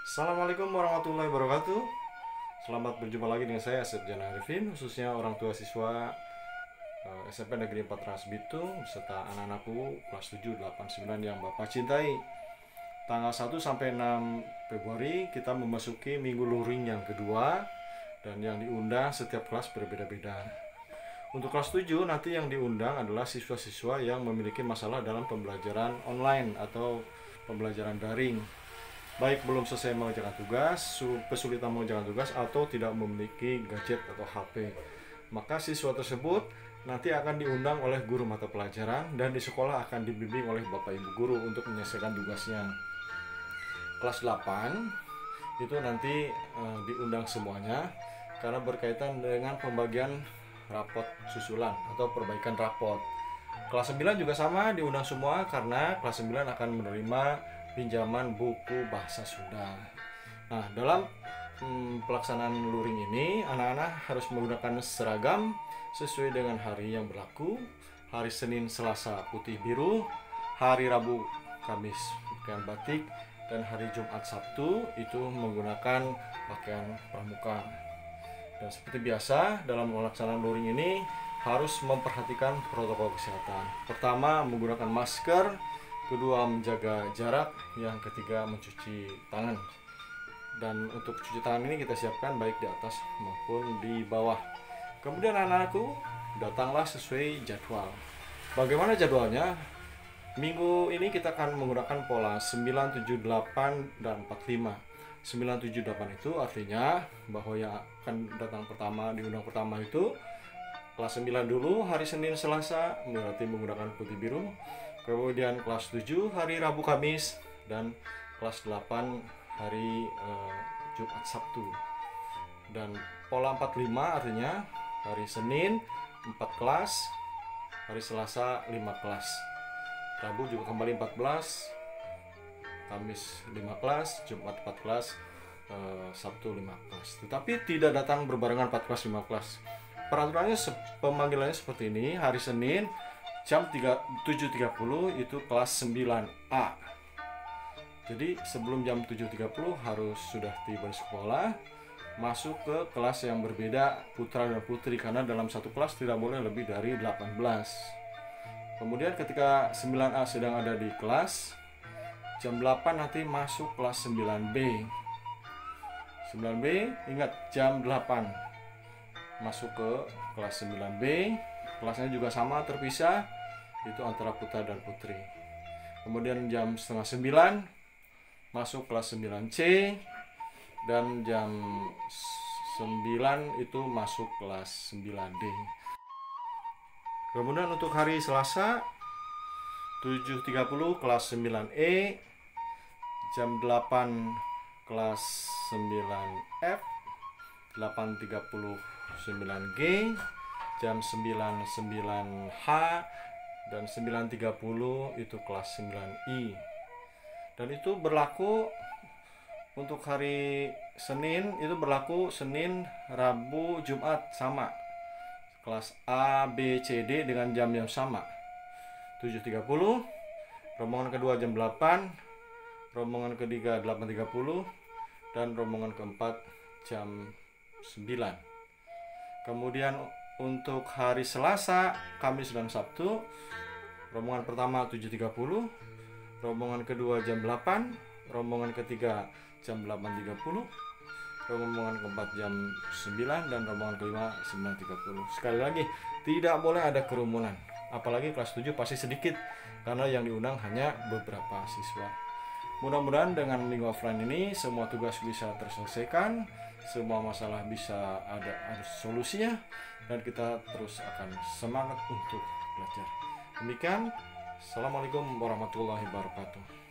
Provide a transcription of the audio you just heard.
Assalamualaikum warahmatullahi wabarakatuh. Selamat berjumpa lagi dengan saya Asep Jana Arifin Khususnya orang tua siswa eh, SMP Negeri 4 Trans Bitung Beserta anak-anakku kelas 7, 8, 9 yang Bapak cintai. Tanggal 1 sampai 6 Februari kita memasuki minggu luring yang kedua Dan yang diundang setiap kelas berbeda-beda. Untuk kelas 7 nanti yang diundang adalah siswa-siswa yang memiliki masalah dalam pembelajaran online atau pembelajaran daring baik belum selesai mengerjakan tugas, su- kesulitan mengerjakan tugas atau tidak memiliki gadget atau HP. Maka siswa tersebut nanti akan diundang oleh guru mata pelajaran dan di sekolah akan dibimbing oleh Bapak Ibu guru untuk menyelesaikan tugasnya. Kelas 8 itu nanti eh, diundang semuanya karena berkaitan dengan pembagian rapot susulan atau perbaikan rapot. Kelas 9 juga sama diundang semua karena kelas 9 akan menerima pinjaman buku bahasa Sunda. Nah, dalam hmm, pelaksanaan luring ini, anak-anak harus menggunakan seragam sesuai dengan hari yang berlaku. Hari Senin, Selasa putih biru, hari Rabu, Kamis pakaian batik, dan hari Jumat Sabtu itu menggunakan pakaian pramuka. Dan seperti biasa dalam pelaksanaan luring ini harus memperhatikan protokol kesehatan. Pertama menggunakan masker, kedua menjaga jarak, yang ketiga mencuci tangan. Dan untuk cuci tangan ini kita siapkan baik di atas maupun di bawah. Kemudian anak-anakku datanglah sesuai jadwal. Bagaimana jadwalnya? Minggu ini kita akan menggunakan pola 978 dan 45. 978 itu artinya bahwa yang akan datang pertama diundang pertama itu kelas 9 dulu hari Senin Selasa berarti menggunakan putih biru kemudian kelas 7 hari Rabu Kamis dan kelas 8 hari eh, Jumat Sabtu dan pola 45 artinya hari Senin 4 kelas hari Selasa 5 kelas Rabu juga kembali 14 Kamis 5 kelas, Jumat 4 kelas, eh, Sabtu 5 kelas. Tetapi tidak datang berbarengan 4 kelas 5 kelas. Peraturannya pemanggilannya seperti ini, hari Senin jam 3 7.30 itu kelas 9A. Jadi sebelum jam 7.30 harus sudah tiba di sekolah, masuk ke kelas yang berbeda putra dan putri karena dalam satu kelas tidak boleh lebih dari 18. Kemudian ketika 9A sedang ada di kelas, jam 8 nanti masuk kelas 9B 9B ingat jam 8 masuk ke kelas 9B kelasnya juga sama terpisah. Itu antara putra dan putri. Kemudian jam setengah 9 masuk kelas 9C dan jam 9 itu masuk kelas 9D kemudian untuk hari Selasa 7.30 kelas 9E jam 8 kelas 9F 8.39G jam 99H dan 9.30 itu kelas 9I dan itu berlaku untuk hari Senin itu berlaku Senin, Rabu, Jumat sama. Kelas A, B, C, D dengan jam yang sama. 7.30 rombongan kedua jam 8 rombongan ketiga 8.30 dan rombongan keempat jam 9 kemudian untuk hari Selasa, Kamis dan Sabtu rombongan pertama 7.30 rombongan kedua jam 8 rombongan ketiga jam 8.30 rombongan keempat jam 9 dan rombongan kelima 9.30 sekali lagi tidak boleh ada kerumunan. Apalagi kelas 7 pasti sedikit karena yang diundang hanya beberapa siswa mudah-mudahan dengan minggu offline ini semua tugas bisa terselesaikan semua masalah bisa ada, ada solusinya dan kita terus akan semangat untuk belajar. Demikian Assalamualaikum warahmatullahi wabarakatuh